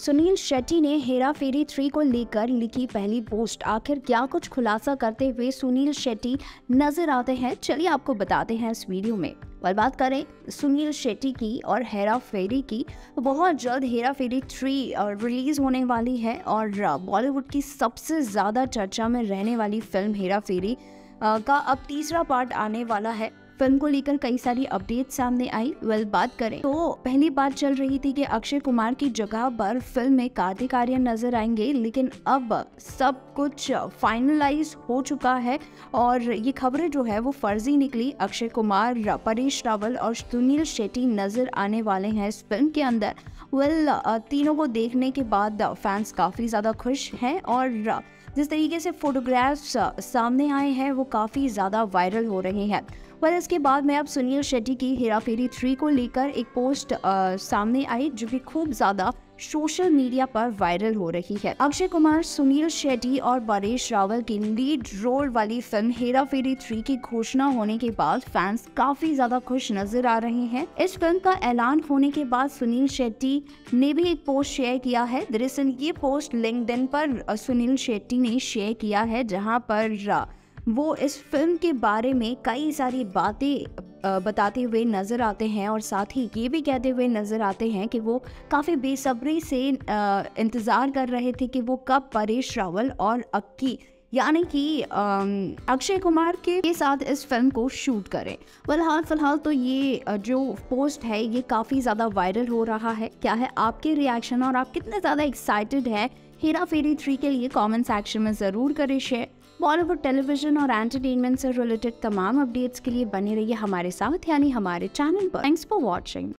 सुनील शेट्टी ने हेरा फेरी थ्री को लेकर लिखी पहली पोस्ट। आखिर क्या कुछ खुलासा करते हुए सुनील शेट्टी नज़र आते हैं? चलिए आपको बताते हैं इस वीडियो में। और बात करें, सुनील शेट्टी की और हेरा फेरी की, बहुत जल्द हेरा फेरी थ्री रिलीज़ होने वाली है और बॉलीवुड की सबसे ज़्यादा चर्चा में रहने वाली फ़िल्म हेरा फेरी का अब तीसरा पार्ट आने वाला है। फ़िल्म को लेकर कई सारी अपडेट सामने आई। वेल बात करें तो पहली बात चल रही थी कि अक्षय कुमार की जगह पर फ़िल्म में कार्तिक आर्यन नज़र आएँगे, लेकिन अब सब कुछ फाइनलाइज हो चुका है और ये खबरें जो है वो फर्जी निकली। अक्षय कुमार, परेश रावल और सुनील शेट्टी नज़र आने वाले हैं इस फ़िल्म के अंदर। वेल तीनों को देखने के बाद फैंस काफ़ी ज़्यादा खुश हैं और जिस तरीके से फोटोग्राफ्स सामने आए हैं, वो काफ़ी ज़्यादा वायरल हो रहे हैं। पर इसके बाद में अब सुनील शेट्टी की हेरा फेरी थ्री को लेकर एक पोस्ट आ, सामने आई जो कि खूब ज़्यादा सोशल मीडिया पर वायरल हो रही है। अक्षय कुमार सुनील शेट्टी और परेश रावल की लीड रोल वाली फ़िल्म हेरा फेरी थ्री की घोषणा होने के बाद फैंस काफ़ी ज़्यादा खुश नज़र आ रहे हैं। इस फ़िल्म का ऐलान होने के बाद सुनील शेट्टी ने भी एक पोस्ट शेयर किया है। दरअसल ये पोस्ट लिंक्डइन पर सुनील शेट्टी ने शेयर किया है जहाँ पर वो इस फ़िल्म के बारे में कई सारी बातें बताते हुए नज़र आते हैं और साथ ही ये भी कहते हुए नज़र आते हैं कि वो काफ़ी बेसब्री से इंतज़ार कर रहे थे कि वो कब परेश रावल और अक्की यानी कि अक्षय कुमार के साथ इस फ़िल्म को शूट करें। फ़िलहाल फ़िलहाल तो ये जो पोस्ट है, ये काफ़ी ज़्यादा वायरल हो रहा है। क्या है आपके रिएक्शन और आप कितने ज़्यादा एक्साइटेड है? हेरा फेरी थ्री के लिए कमेंट सेक्शन में ज़रूर करें शेयर बॉलीवुड टेलीविज़न और एंटरटेनमेंट से रिलेटेड तमाम अपडेट्स के लिए बने रहिए हमारे साथ, यानी हमारे चैनल पर। Thanks for watching